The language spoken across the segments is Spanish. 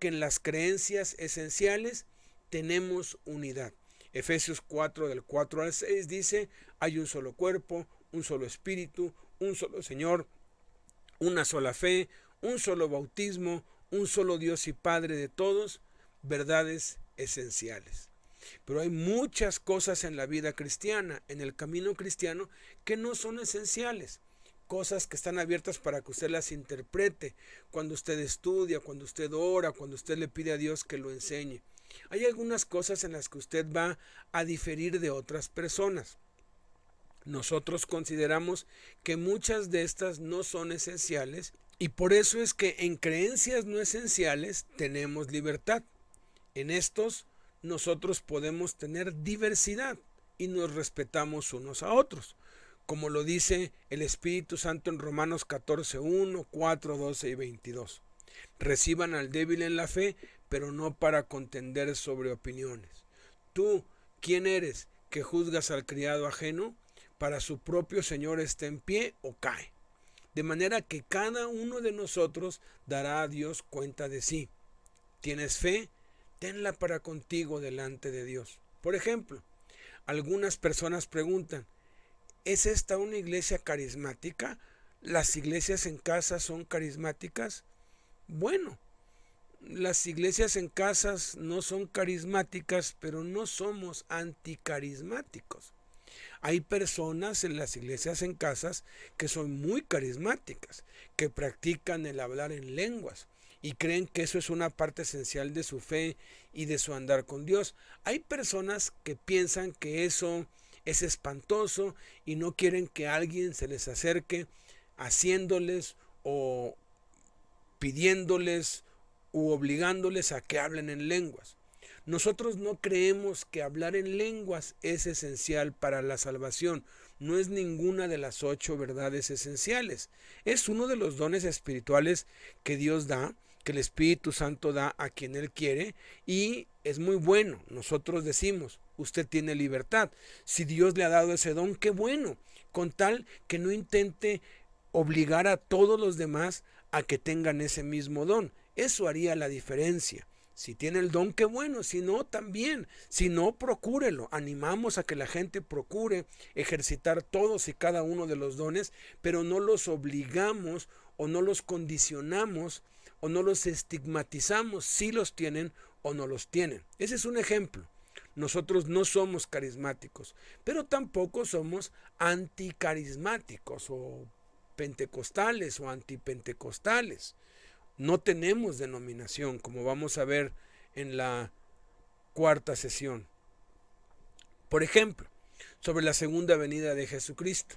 que en las creencias esenciales tenemos unidad. Efesios 4 del 4 al 6 dice, hay un solo cuerpo, un solo espíritu, un solo Señor, una sola fe, un solo bautismo, un solo Dios y Padre de todos, verdades esenciales. Pero hay muchas cosas en la vida cristiana, en el camino cristiano, que no son esenciales. Cosas que están abiertas para que usted las interprete cuando usted estudia, cuando usted ora, cuando usted le pide a Dios que lo enseñe. Hay algunas cosas en las que usted va a diferir de otras personas. Nosotros consideramos que muchas de estas no son esenciales y por eso es que en creencias no esenciales tenemos libertad. En estos nosotros podemos tener diversidad y nos respetamos unos a otros, como lo dice el Espíritu Santo en Romanos 14, 1, 4, 12 y 22. Reciban al débil en la fe, pero no para contender sobre opiniones. Tú, ¿quién eres que juzgas al criado ajeno? Para su propio Señor esté en pie o cae. De manera que cada uno de nosotros dará a Dios cuenta de sí. ¿Tienes fe? tenla para contigo delante de Dios. Por ejemplo, algunas personas preguntan, ¿es esta una iglesia carismática? ¿Las iglesias en casa son carismáticas? Bueno, las iglesias en casas no son carismáticas, pero no somos anticarismáticos. Hay personas en las iglesias en casas que son muy carismáticas, que practican el hablar en lenguas, y creen que eso es una parte esencial de su fe y de su andar con Dios. Hay personas que piensan que eso es espantoso y no quieren que alguien se les acerque haciéndoles o pidiéndoles u obligándoles a que hablen en lenguas. Nosotros no creemos que hablar en lenguas es esencial para la salvación. No es ninguna de las ocho verdades esenciales. Es uno de los dones espirituales que Dios da que el Espíritu Santo da a quien Él quiere y es muy bueno. Nosotros decimos, usted tiene libertad. Si Dios le ha dado ese don, qué bueno, con tal que no intente obligar a todos los demás a que tengan ese mismo don. Eso haría la diferencia. Si tiene el don, qué bueno. Si no, también. Si no, procúrelo. Animamos a que la gente procure ejercitar todos y cada uno de los dones, pero no los obligamos o no los condicionamos o no los estigmatizamos si los tienen o no los tienen. Ese es un ejemplo. Nosotros no somos carismáticos, pero tampoco somos anticarismáticos o pentecostales o antipentecostales. No tenemos denominación, como vamos a ver en la cuarta sesión. Por ejemplo, sobre la segunda venida de Jesucristo.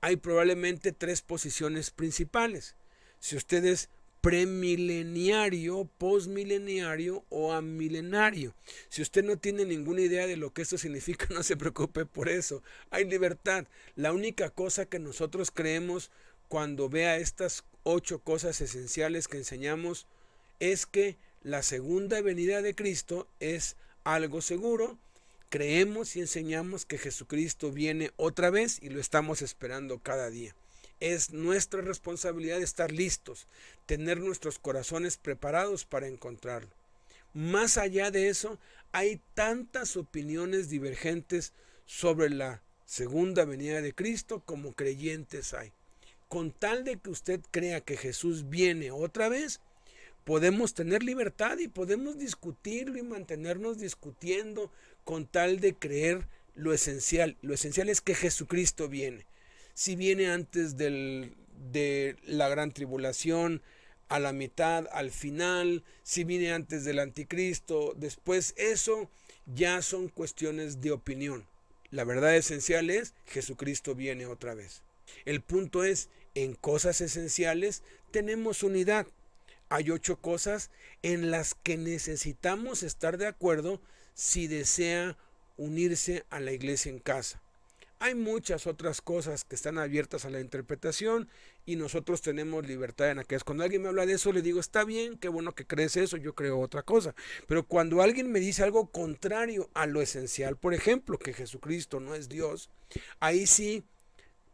Hay probablemente tres posiciones principales. Si ustedes premileniario, posmileniario o amilenario. Si usted no tiene ninguna idea de lo que eso significa, no se preocupe por eso. Hay libertad. La única cosa que nosotros creemos cuando vea estas ocho cosas esenciales que enseñamos es que la segunda venida de Cristo es algo seguro. Creemos y enseñamos que Jesucristo viene otra vez y lo estamos esperando cada día. Es nuestra responsabilidad estar listos, tener nuestros corazones preparados para encontrarlo. Más allá de eso, hay tantas opiniones divergentes sobre la segunda venida de Cristo como creyentes hay. Con tal de que usted crea que Jesús viene otra vez, podemos tener libertad y podemos discutirlo y mantenernos discutiendo con tal de creer lo esencial. Lo esencial es que Jesucristo viene si viene antes del, de la gran tribulación, a la mitad, al final, si viene antes del anticristo, después, eso ya son cuestiones de opinión. La verdad esencial es Jesucristo viene otra vez. El punto es, en cosas esenciales tenemos unidad. Hay ocho cosas en las que necesitamos estar de acuerdo si desea unirse a la iglesia en casa. Hay muchas otras cosas que están abiertas a la interpretación y nosotros tenemos libertad en aquellas. Cuando alguien me habla de eso, le digo, está bien, qué bueno que crees eso, yo creo otra cosa. Pero cuando alguien me dice algo contrario a lo esencial, por ejemplo, que Jesucristo no es Dios, ahí sí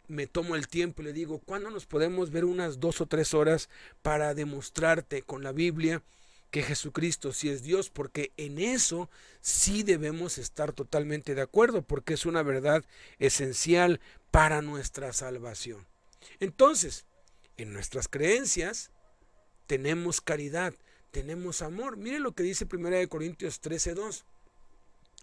me tomo el tiempo y le digo, ¿cuándo nos podemos ver unas dos o tres horas para demostrarte con la Biblia que Jesucristo sí es Dios, porque en eso sí debemos estar totalmente de acuerdo, porque es una verdad esencial para nuestra salvación. Entonces, en nuestras creencias tenemos caridad, tenemos amor. Mire lo que dice 1 Corintios 13:2.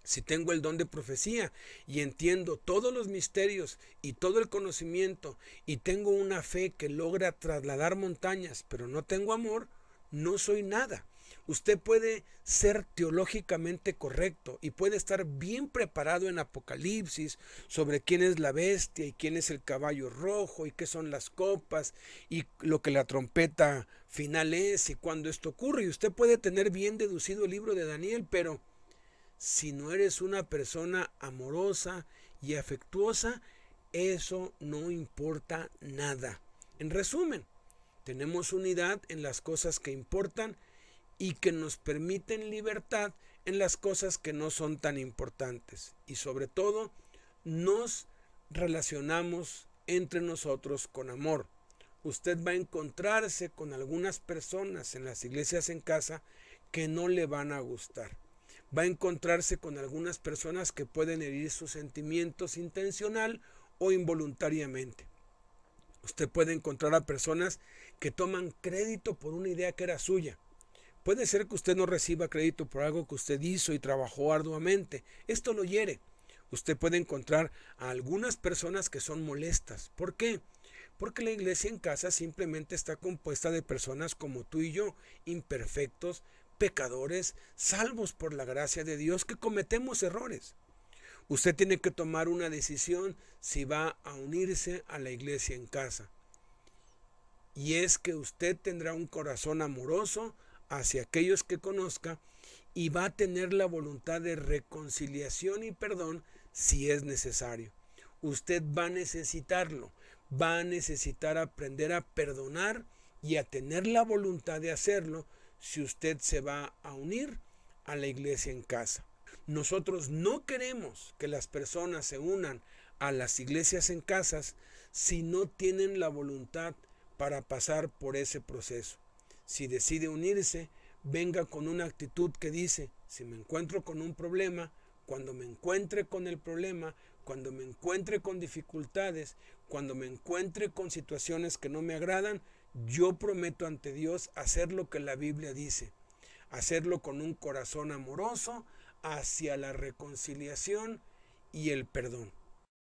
Si tengo el don de profecía y entiendo todos los misterios y todo el conocimiento y tengo una fe que logra trasladar montañas, pero no tengo amor, no soy nada. Usted puede ser teológicamente correcto y puede estar bien preparado en Apocalipsis sobre quién es la bestia y quién es el caballo rojo y qué son las copas y lo que la trompeta final es y cuándo esto ocurre. Y usted puede tener bien deducido el libro de Daniel, pero si no eres una persona amorosa y afectuosa, eso no importa nada. En resumen, tenemos unidad en las cosas que importan y que nos permiten libertad en las cosas que no son tan importantes. Y sobre todo, nos relacionamos entre nosotros con amor. Usted va a encontrarse con algunas personas en las iglesias en casa que no le van a gustar. Va a encontrarse con algunas personas que pueden herir sus sentimientos intencional o involuntariamente. Usted puede encontrar a personas que toman crédito por una idea que era suya Puede ser que usted no reciba crédito por algo que usted hizo y trabajó arduamente. Esto lo hiere. Usted puede encontrar a algunas personas que son molestas. ¿Por qué? Porque la iglesia en casa simplemente está compuesta de personas como tú y yo, imperfectos, pecadores, salvos por la gracia de Dios, que cometemos errores. Usted tiene que tomar una decisión si va a unirse a la iglesia en casa. Y es que usted tendrá un corazón amoroso, hacia aquellos que conozca y va a tener la voluntad de reconciliación y perdón si es necesario. Usted va a necesitarlo, va a necesitar aprender a perdonar y a tener la voluntad de hacerlo si usted se va a unir a la iglesia en casa. Nosotros no queremos que las personas se unan a las iglesias en casas si no tienen la voluntad para pasar por ese proceso si decide unirse, venga con una actitud que dice, si me encuentro con un problema, cuando me encuentre con el problema, cuando me encuentre con dificultades, cuando me encuentre con situaciones que no me agradan, yo prometo ante Dios hacer lo que la Biblia dice, hacerlo con un corazón amoroso hacia la reconciliación y el perdón.